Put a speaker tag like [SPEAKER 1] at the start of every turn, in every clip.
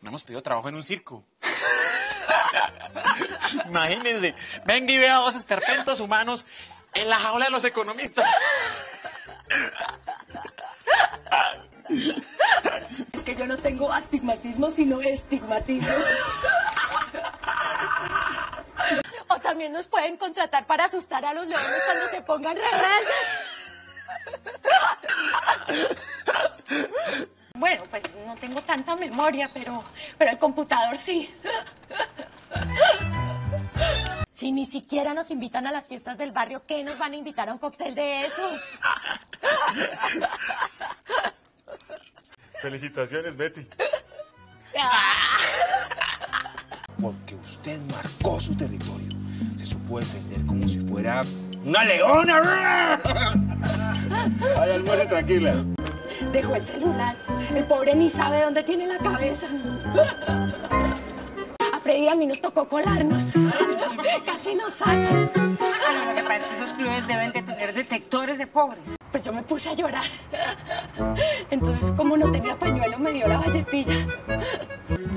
[SPEAKER 1] No hemos pedido trabajo en un circo. Imagínense, venga y vea dos esperpentos humanos en la jaula de los economistas.
[SPEAKER 2] Es que yo no tengo astigmatismo, sino estigmatismo. También nos pueden contratar para asustar a los leones cuando se pongan rebeldes. Bueno, pues no tengo tanta memoria, pero, pero el computador sí. Si ni siquiera nos invitan a las fiestas del barrio, ¿qué nos van a invitar a un cóctel de esos?
[SPEAKER 1] Felicitaciones, Betty.
[SPEAKER 3] Porque usted marcó su territorio. Se supo defender como si fuera una leona.
[SPEAKER 1] Ay, almuerce tranquila.
[SPEAKER 2] Dejó el celular. El pobre ni sabe dónde tiene la cabeza. A Freddy y a mí nos tocó colarnos. Casi nos sacan.
[SPEAKER 4] Lo que pasa es que esos clubes deben de tener detectores de pobres.
[SPEAKER 2] Pues yo me puse a llorar. Entonces, como no tenía pañuelo, me dio la valletilla.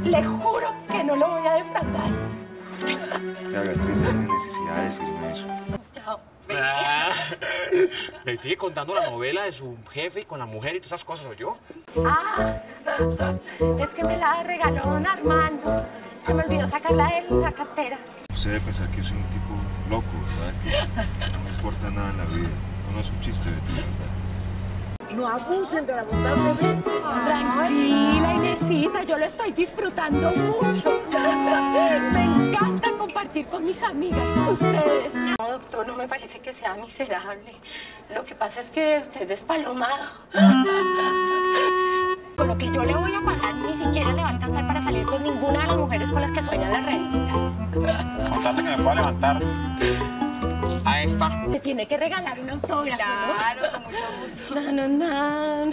[SPEAKER 2] Le juro que no lo voy a defraudar.
[SPEAKER 3] La Beatriz no tiene necesidad de decirme eso.
[SPEAKER 2] Chao.
[SPEAKER 1] Me sigue contando la novela de su jefe y con la mujer y todas esas cosas, ¿o yo?
[SPEAKER 2] Ah, es que me la regaló don Armando. Se me olvidó sacarla de la cartera.
[SPEAKER 3] Usted debe pensar que yo soy un tipo loco, ¿verdad? Que no me importa nada en la vida. No, no es un chiste de tu verdad.
[SPEAKER 5] No abusen de la bondad de.
[SPEAKER 2] Tranquila, Inesita, yo lo estoy disfrutando mucho. Compartir con mis amigas, ustedes. No, doctor, no me parece que sea miserable. Lo que pasa es que usted es despalomado. Con lo que yo le voy a pagar, ni siquiera le va a alcanzar para salir con ninguna de las mujeres con las que sueñan las revistas.
[SPEAKER 1] Contarte que me pueda levantar a esta.
[SPEAKER 2] Te tiene que regalar un autógrafo, ¿no?
[SPEAKER 4] Claro, con mucho gusto.
[SPEAKER 2] No, no, no.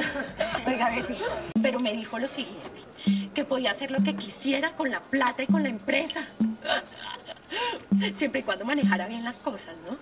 [SPEAKER 4] Oiga, Betty,
[SPEAKER 2] Pero me dijo lo siguiente, que podía hacer lo que quisiera con la plata y con la empresa. Siempre y cuando manejara bien las cosas, ¿no?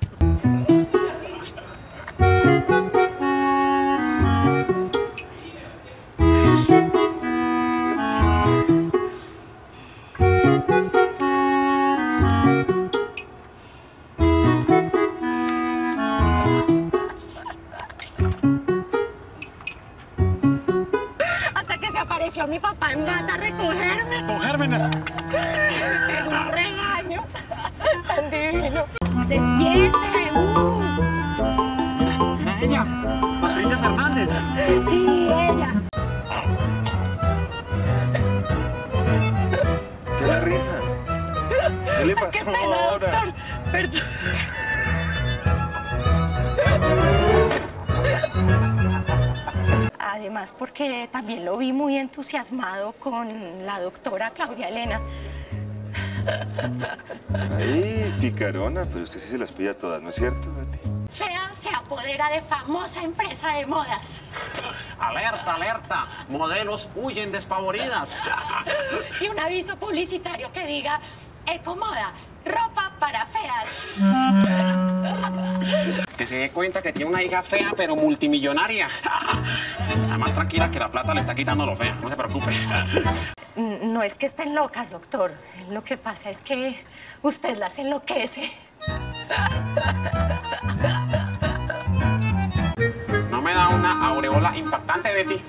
[SPEAKER 2] ¡Uh!
[SPEAKER 1] Era ella, Patricia Fernández.
[SPEAKER 2] Sí, ella.
[SPEAKER 3] ¿Qué da risa? ¿Qué le pasó
[SPEAKER 2] ¡Qué pena,
[SPEAKER 3] ahora?
[SPEAKER 2] doctor! Perdón. Además, porque también lo vi muy entusiasmado con la doctora Claudia Elena.
[SPEAKER 3] Ay, picarona, pero usted sí se las pilla todas, ¿no es cierto, Betty?
[SPEAKER 2] Fea se apodera de famosa empresa de modas.
[SPEAKER 1] Alerta, alerta. Modelos huyen despavoridas.
[SPEAKER 2] Y un aviso publicitario que diga, Ecomoda, ropa para feas.
[SPEAKER 1] Que se dé cuenta que tiene una hija fea, pero multimillonaria. Además, tranquila que la plata le está quitando lo fea. No se preocupe.
[SPEAKER 2] No es que estén locas, doctor. Lo que pasa es que usted las enloquece.
[SPEAKER 1] ¿No me da una aureola impactante, Betty?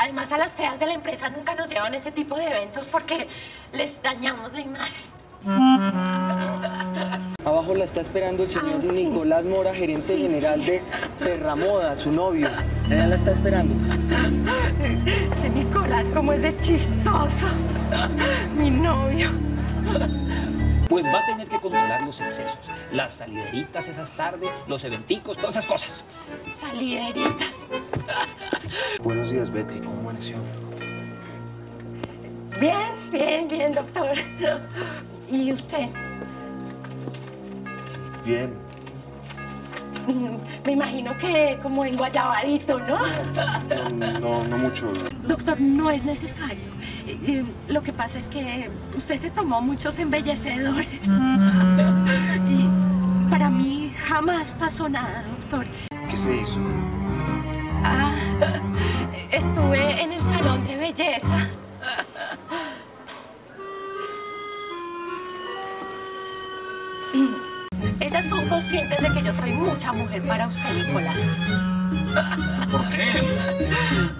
[SPEAKER 2] Además, a las feas de la empresa nunca nos llevan ese tipo de eventos porque les dañamos la imagen.
[SPEAKER 6] Abajo la está esperando el señor
[SPEAKER 2] Ah, sí.
[SPEAKER 6] Nicolás Mora, gerente
[SPEAKER 2] Sí,
[SPEAKER 6] general
[SPEAKER 2] sí.
[SPEAKER 6] de Terramoda, su novio. Ella la está esperando.
[SPEAKER 2] Ese Nicolás, como es de chistoso. Mi novio.
[SPEAKER 7] Pues va a tener que controlar los excesos, las salideritas esas tardes, los eventicos, todas esas cosas.
[SPEAKER 2] Salideritas.
[SPEAKER 3] Buenos días, Betty. ¿Cómo amaneció?
[SPEAKER 2] Bien, bien, bien, doctor. ¿Y usted?
[SPEAKER 3] Bien.
[SPEAKER 2] Mm, Me imagino que como en Guayabadito, ¿no?
[SPEAKER 3] No, no, no mucho.
[SPEAKER 2] Doctor, no es necesario. Eh, Lo que pasa es que usted se tomó muchos embellecedores. Y para mí jamás pasó nada, doctor.
[SPEAKER 3] ¿Qué se hizo?
[SPEAKER 2] Ah, estuve en el salón de belleza. Son conscientes de que yo soy mucha mujer para usted, Nicolás.
[SPEAKER 1] ¿Por qué?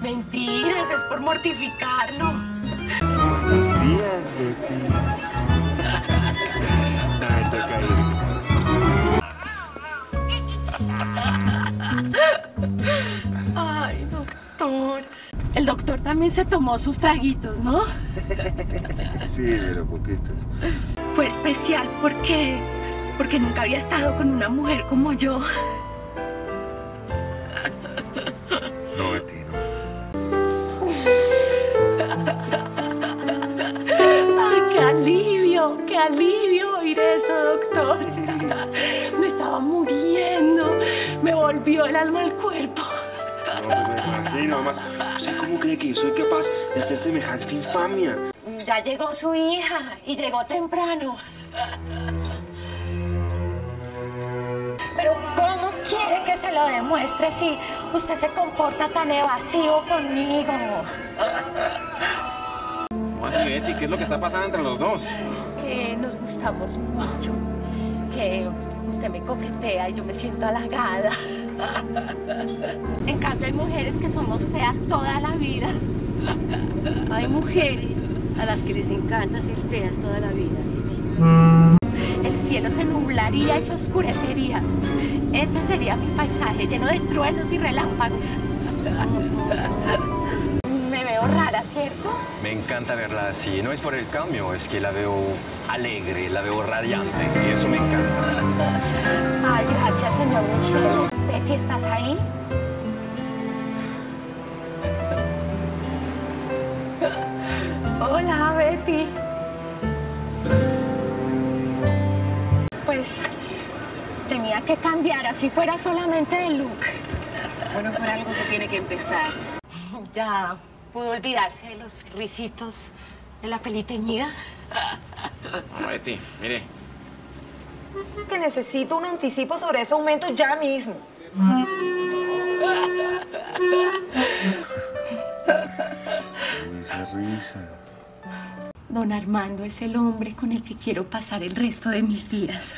[SPEAKER 2] Mentiras, es por mortificarlo.
[SPEAKER 3] Buenos días, Betty. Me toca ir.
[SPEAKER 2] Ay, doctor. El doctor también se tomó sus traguitos, ¿no?
[SPEAKER 3] Sí, pero poquitos.
[SPEAKER 2] Fue especial porque porque nunca había estado con una mujer como yo.
[SPEAKER 3] No, Betty, no.
[SPEAKER 2] Ay, qué alivio, qué alivio oír eso, doctor. Me estaba muriendo. Me volvió el alma al cuerpo.
[SPEAKER 3] No, me imagino. Además, ¿usted cómo cree que yo soy capaz de hacer semejante infamia?
[SPEAKER 2] Ya llegó su hija y llegó temprano. Se lo demuestre si usted se comporta tan evasivo conmigo?
[SPEAKER 1] ¿Cómo así, Betty? ¿Qué es lo que está pasando entre los dos?
[SPEAKER 2] Que nos gustamos mucho. Que usted me coquetea y yo me siento halagada. En cambio hay mujeres que somos feas toda la vida.
[SPEAKER 4] Hay mujeres a las que les encanta ser feas toda la vida.
[SPEAKER 2] El cielo se nublaría y se oscurecería. Ese sería mi paisaje lleno de truenos y relámpagos. Me veo rara, ¿cierto?
[SPEAKER 8] Me encanta verla así. No es por el cambio, es que la veo alegre, la veo radiante y eso me encanta.
[SPEAKER 2] Ay, gracias, señor Michel. Betty, ¿estás ahí? Hola, Pues tenía que cambiar, así fuera solamente de look.
[SPEAKER 4] Bueno, por algo se tiene que empezar.
[SPEAKER 2] Ya pudo olvidarse de los risitos de la peliteñida.
[SPEAKER 1] No, Betty, mire.
[SPEAKER 9] que necesito un anticipo sobre ese aumento ya mismo.
[SPEAKER 3] Esa risa.
[SPEAKER 2] Don Armando es el hombre con el que quiero pasar el resto de mis días.